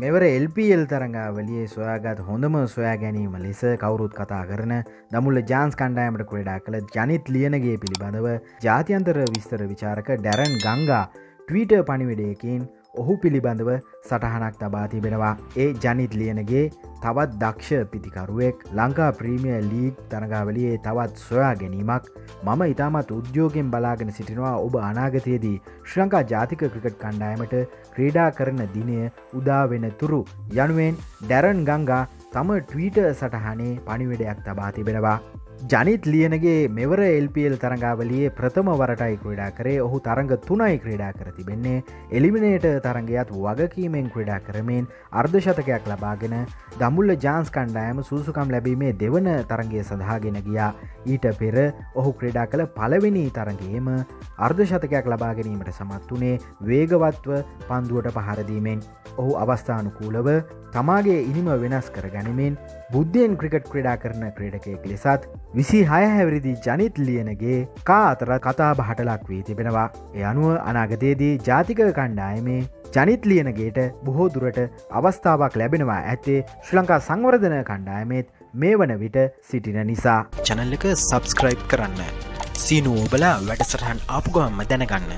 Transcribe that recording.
මෙවර එල්පල් තරඟාවලියේ සොයාගත් හොඳම සොයා ගැනීම ලෙස කවුරුත් කතා කරන දමුල්ල ජාන්ස් කණ්ඩායමට ක්‍රඩා කළ ජනිත් ලියනගේ පිළිබඳව ජාතියන්තර විස්තර විචාරක ඩැරන් ගංගා ට්වීට පනිවිඩයකින් ඔහු පිළිබඳව සටහනක් තබා තිබෙනවා. ඒ ජනිත් ලියනගේ තවත් දක්ෂ පිතිකරුවෙක් ලංකා ප්‍රීමිය ලීග් තරගාවලියේ තවත් සොයා ගැනීමක්. මම ඉතාමත් උද්‍යෝගෙන් බලාගෙන සිටිනවා ඔබ අනාගතයේදී. ශ්‍රංකා ජාතික ක්‍රිකට් කණ්ඩායමට ක්‍රීඩා කරන දිනය උදාවෙන තුරු. යනුවෙන් ඩැරන් ගංගා තම ට්වීට සටහනේ පනිවිඩයක් තබා තිබෙනවා. ජනිත් ලියනගේ මෙවර එල්පල් තරඟාවලියේ ප්‍රථම වරටයි ක්‍රඩා කරේ. ඔහු තරඟ තුනයි ක්‍රඩා කර තිබෙන්නේ. එලිමිනේට තරගයත් වගකීමෙන් ක්‍රඩා කරමින් අර්ධශතකයක් ලබාගෙන දමුල්ල ජාන්ස් කණ්ඩායම සූසුකම් ලැබීමේ දෙවන තරගේ සඳහාගෙන ගියා. ඊට පෙර ඔහු ක්‍රඩා කළ පළවෙනි තරගේම අර්ධශතකයක් ලබා ගැනීමට සමත් වනේ වේගවත්ව පන්දුවට පහරදීමෙන් ඔහු අවස්ථානුකූලව තමාගේ ඉනිම වෙනස් කර ගනිමින් බුද්ධයෙන් ක්‍රිකට් ක්‍රඩා කරන ක්‍රඩකයෙක් ලෙසත් විසි හය හැවරිදි ජනිත් ලියනගේ කා අතර කතා බහටලක් වී තිබෙනවා. එ අනුව අනාගතයේදී ජාතික කණ්ඩායමේ ජනිත් ලියනගේට බොහෝ දුරට අවස්ථාවක් ලැබෙනවා ඇත්තේ ශ්‍රී ලංකා සංවර්ධන කණ්ඩායමේත් මේ වන විට සිටින නිසා. චැනල් එක සබස්ක්‍රයිබ් කරන්න. සීනුවෝබලා වැඩසටහන් ආපුගම්ම දැනගන්න.